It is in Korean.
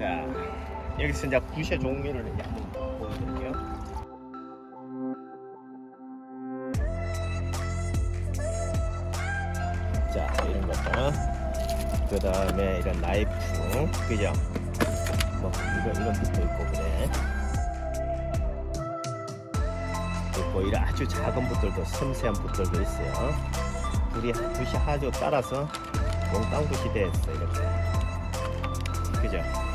자, 여기서 이제 부쉐 종류를 이제 한번 보여드릴게요. 자, 이런 것들. 그 다음에 이런 나이프. 그죠? 뭐, 이런, 이런 붙어 있고, 그래. 그리고 이런 아주 작은 붓들도, 섬세한 붓들도 있어요. 우리 붓이 아주 따라서 몽땅 붓이 됐어, 이렇게. 그죠?